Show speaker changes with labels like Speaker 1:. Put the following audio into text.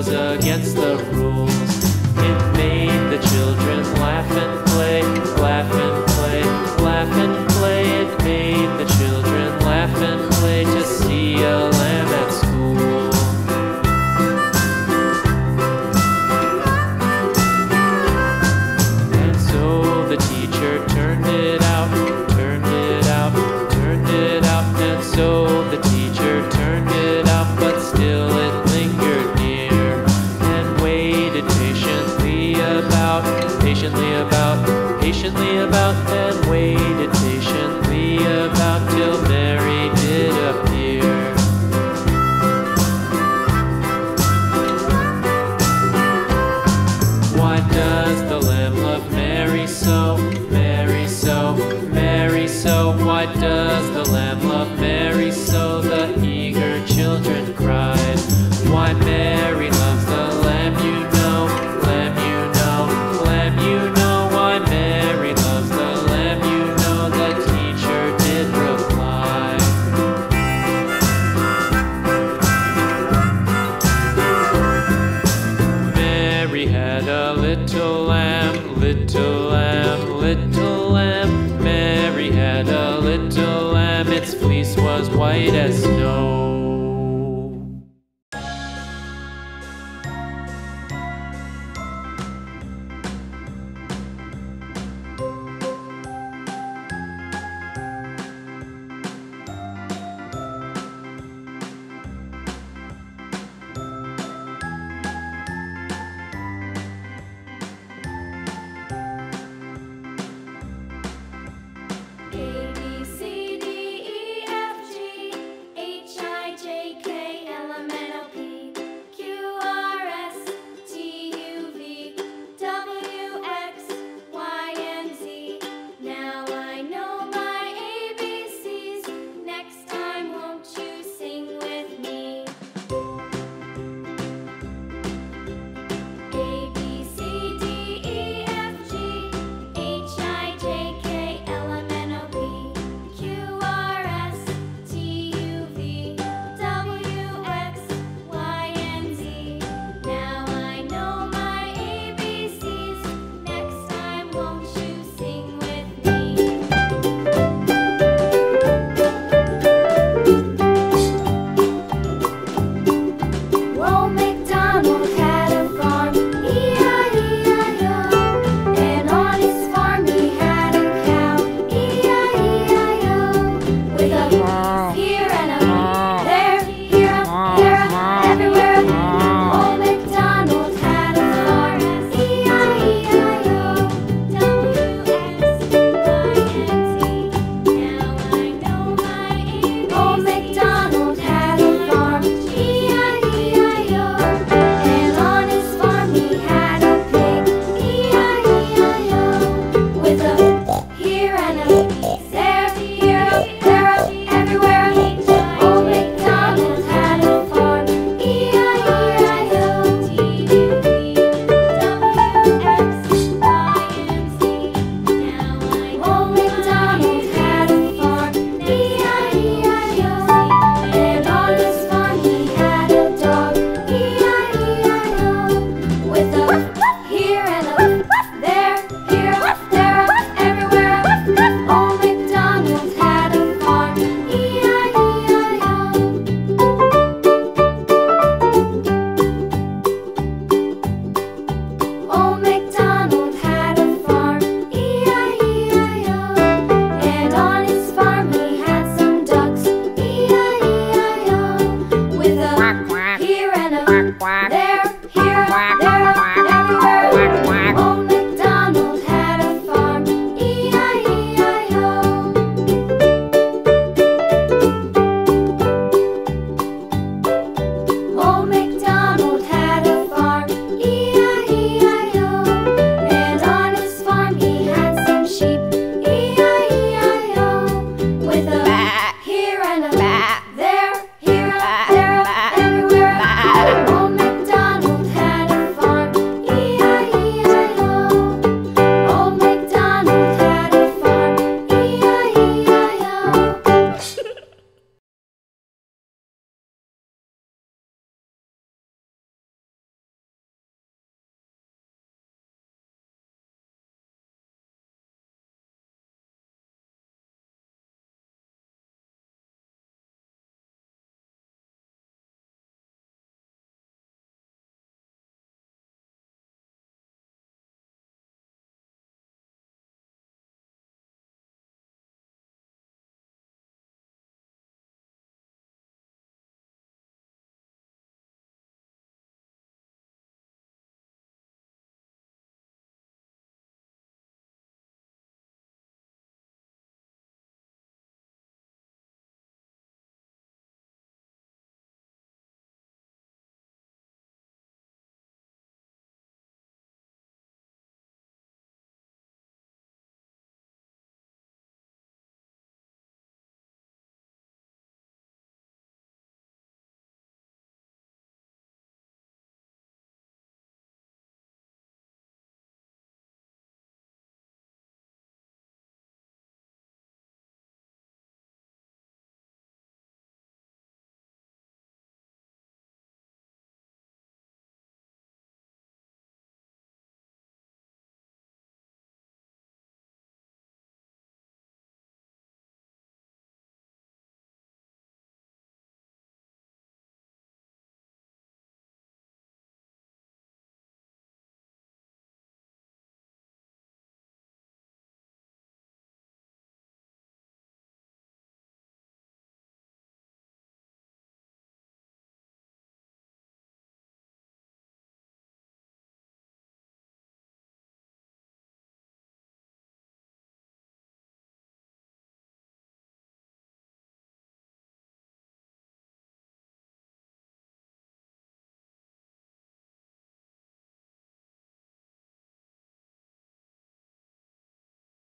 Speaker 1: was against the rules.